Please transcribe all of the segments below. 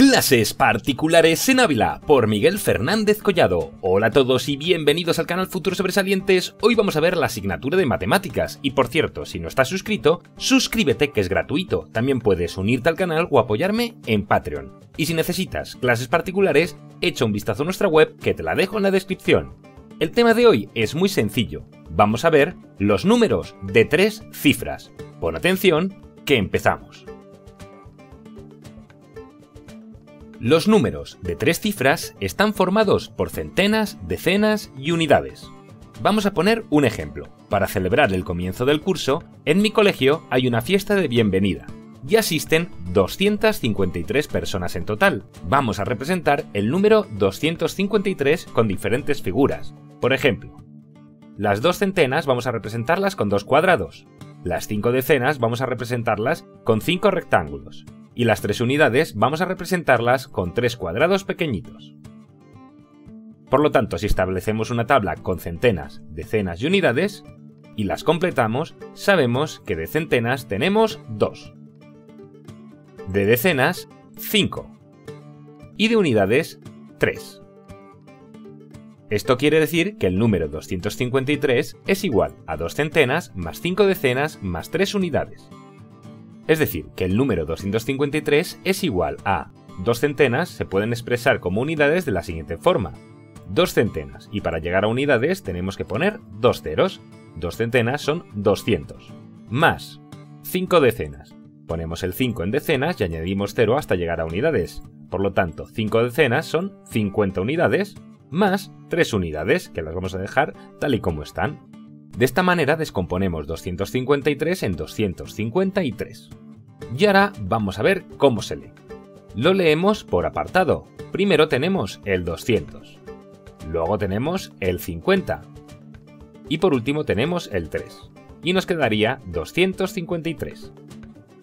Clases particulares en Ávila por Miguel Fernández Collado. Hola a todos y bienvenidos al canal Futuros Sobresalientes. Hoy vamos a ver la asignatura de matemáticas. Y por cierto, si no estás suscrito, suscríbete que es gratuito. También puedes unirte al canal o apoyarme en Patreon. Y si necesitas clases particulares, echa un vistazo a nuestra web que te la dejo en la descripción. El tema de hoy es muy sencillo. Vamos a ver los números de tres cifras. Pon atención, que empezamos. Los números de tres cifras están formados por centenas, decenas y unidades. Vamos a poner un ejemplo. Para celebrar el comienzo del curso, en mi colegio hay una fiesta de bienvenida y asisten 253 personas en total. Vamos a representar el número 253 con diferentes figuras. Por ejemplo, las dos centenas vamos a representarlas con dos cuadrados. Las cinco decenas vamos a representarlas con cinco rectángulos y las tres unidades vamos a representarlas con tres cuadrados pequeñitos. Por lo tanto, si establecemos una tabla con centenas, decenas y unidades, y las completamos, sabemos que de centenas tenemos 2, de decenas 5 y de unidades 3. Esto quiere decir que el número 253 es igual a 2 centenas más 5 decenas más 3 unidades. Es decir, que el número 253 es igual a dos centenas se pueden expresar como unidades de la siguiente forma. Dos centenas, y para llegar a unidades tenemos que poner dos ceros. Dos centenas son 200. Más 5 decenas. Ponemos el 5 en decenas y añadimos 0 hasta llegar a unidades. Por lo tanto, 5 decenas son 50 unidades, más 3 unidades, que las vamos a dejar tal y como están. De esta manera descomponemos 253 en 253. Y ahora vamos a ver cómo se lee. Lo leemos por apartado. Primero tenemos el 200. Luego tenemos el 50. Y por último tenemos el 3. Y nos quedaría 253.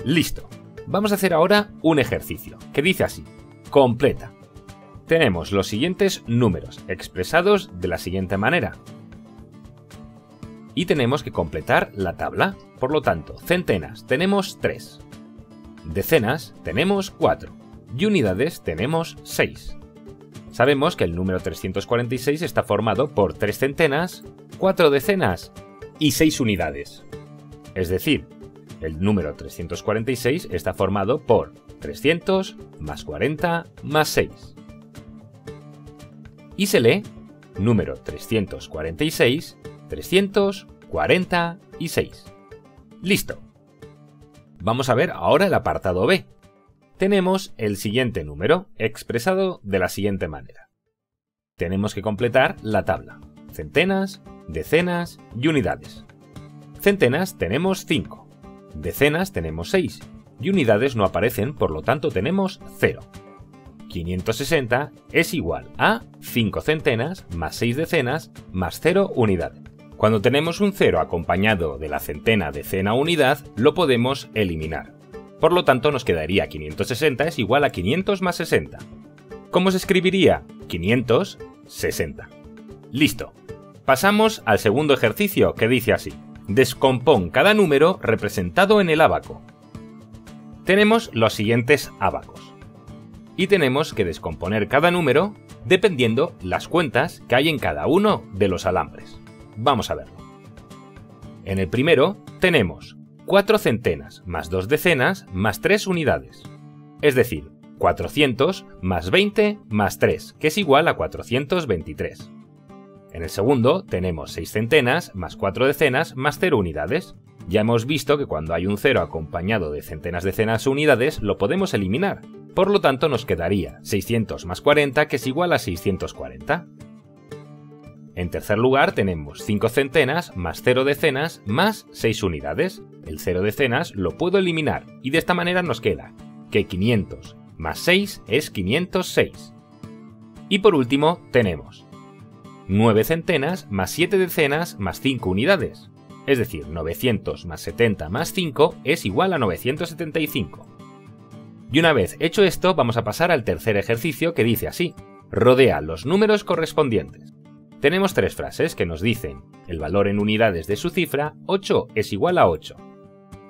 Listo. Vamos a hacer ahora un ejercicio, que dice así. Completa. Tenemos los siguientes números, expresados de la siguiente manera. Y tenemos que completar la tabla. Por lo tanto, centenas tenemos 3. Decenas tenemos 4 y unidades tenemos 6. Sabemos que el número 346 está formado por 3 centenas, 4 decenas y 6 unidades. Es decir, el número 346 está formado por 300 más 40 más 6. Y se lee número 346, 346. Listo. Vamos a ver ahora el apartado B. Tenemos el siguiente número, expresado de la siguiente manera. Tenemos que completar la tabla. Centenas, decenas y unidades. Centenas tenemos 5. Decenas tenemos 6. Y unidades no aparecen, por lo tanto tenemos 0. 560 es igual a 5 centenas más 6 decenas más 0 unidades. Cuando tenemos un 0 acompañado de la centena, decena unidad, lo podemos eliminar. Por lo tanto, nos quedaría 560 es igual a 500 más 60. ¿Cómo se escribiría? 560. Listo. Pasamos al segundo ejercicio, que dice así. Descompón cada número representado en el ábaco. Tenemos los siguientes ábacos. Y tenemos que descomponer cada número dependiendo las cuentas que hay en cada uno de los alambres. Vamos a verlo. En el primero tenemos 4 centenas más 2 decenas más 3 unidades. Es decir, 400 más 20 más 3, que es igual a 423. En el segundo tenemos 6 centenas más 4 decenas más 0 unidades. Ya hemos visto que cuando hay un 0 acompañado de centenas, decenas o unidades lo podemos eliminar. Por lo tanto nos quedaría 600 más 40 que es igual a 640. En tercer lugar tenemos 5 centenas más 0 decenas más 6 unidades. El 0 decenas lo puedo eliminar y de esta manera nos queda que 500 más 6 es 506. Y por último tenemos 9 centenas más 7 decenas más 5 unidades. Es decir, 900 más 70 más 5 es igual a 975. Y una vez hecho esto, vamos a pasar al tercer ejercicio que dice así. Rodea los números correspondientes. Tenemos tres frases que nos dicen el valor en unidades de su cifra 8 es igual a 8,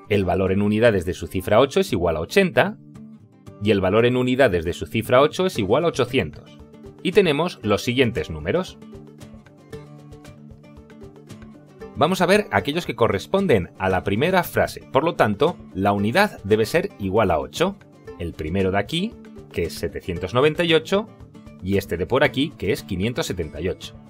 el valor en unidades de su cifra 8 es igual a 80 y el valor en unidades de su cifra 8 es igual a 800. Y tenemos los siguientes números. Vamos a ver aquellos que corresponden a la primera frase, por lo tanto, la unidad debe ser igual a 8. El primero de aquí, que es 798, y este de por aquí, que es 578.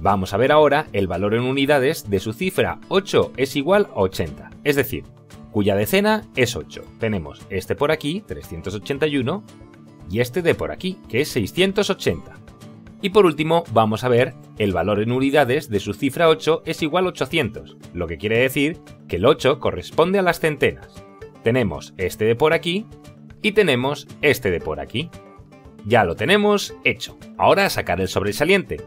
Vamos a ver ahora el valor en unidades de su cifra 8 es igual a 80, es decir, cuya decena es 8. Tenemos este por aquí, 381, y este de por aquí, que es 680. Y por último, vamos a ver el valor en unidades de su cifra 8 es igual a 800, lo que quiere decir que el 8 corresponde a las centenas. Tenemos este de por aquí y tenemos este de por aquí. Ya lo tenemos hecho. Ahora a sacar el sobresaliente.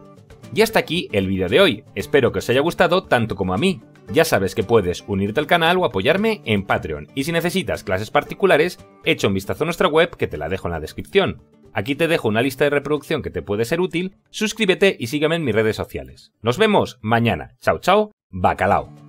Y hasta aquí el vídeo de hoy. Espero que os haya gustado tanto como a mí. Ya sabes que puedes unirte al canal o apoyarme en Patreon. Y si necesitas clases particulares, echa un vistazo a nuestra web que te la dejo en la descripción. Aquí te dejo una lista de reproducción que te puede ser útil, suscríbete y sígueme en mis redes sociales. Nos vemos mañana. Chao, chao, bacalao.